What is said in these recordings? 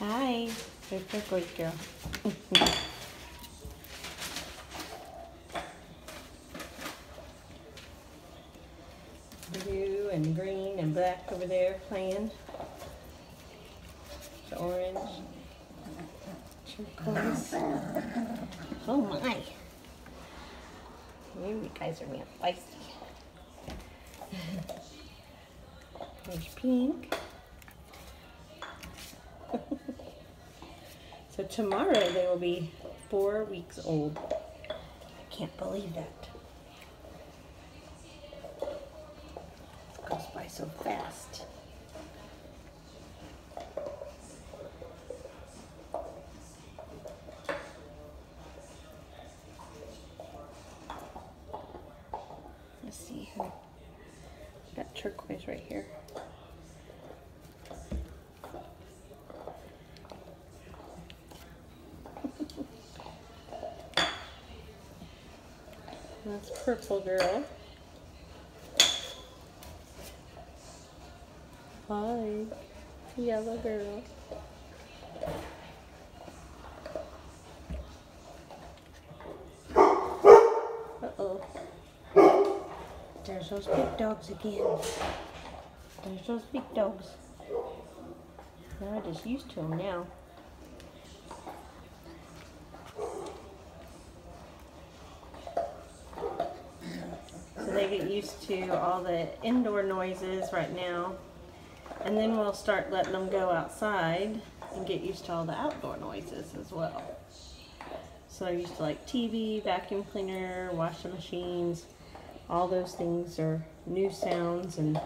Hi. There's turquoise girl. Blue and green and black over there playing. It's orange. Turquoise. Oh my. You guys are being feisty. There's pink. So tomorrow they will be four weeks old. I can't believe that. It goes by so fast. Let's see who got turquoise right here. That's purple girl. Hi, yellow girl. Uh-oh. There's those big dogs again. There's those big dogs. I'm just used to them now. They get used to all the indoor noises right now. And then we'll start letting them go outside and get used to all the outdoor noises as well. So they're used to like TV, vacuum cleaner, washing machines. All those things are new sounds and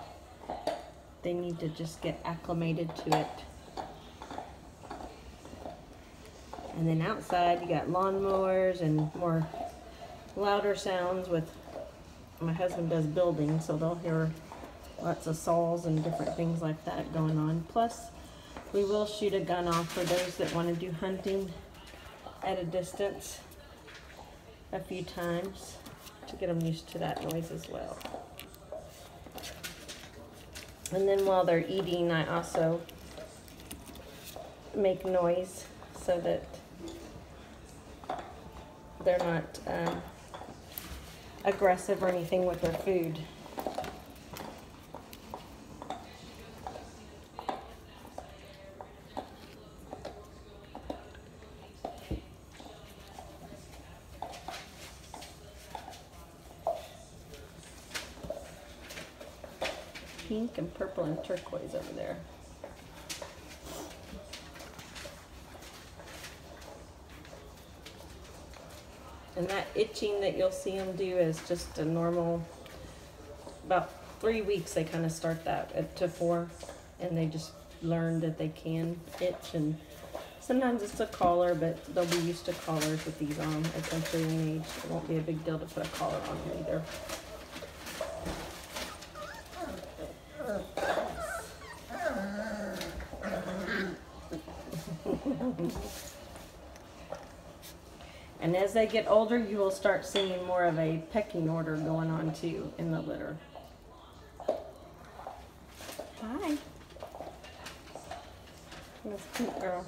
they need to just get acclimated to it. And then outside you got lawnmowers and more louder sounds with my husband does building so they'll hear lots of saws and different things like that going on. Plus we will shoot a gun off for those that want to do hunting at a distance a few times to get them used to that noise as well. And then while they're eating, I also make noise so that they're not um, aggressive or anything with their food. Pink and purple and turquoise over there. And that itching that you'll see them do is just a normal, about three weeks they kind of start that at to four and they just learn that they can itch and sometimes it's a collar but they'll be used to collars with these on essentially young age. It won't be a big deal to put a collar on them either. And as they get older, you will start seeing more of a pecking order going on too in the litter. Hi. This cute girl.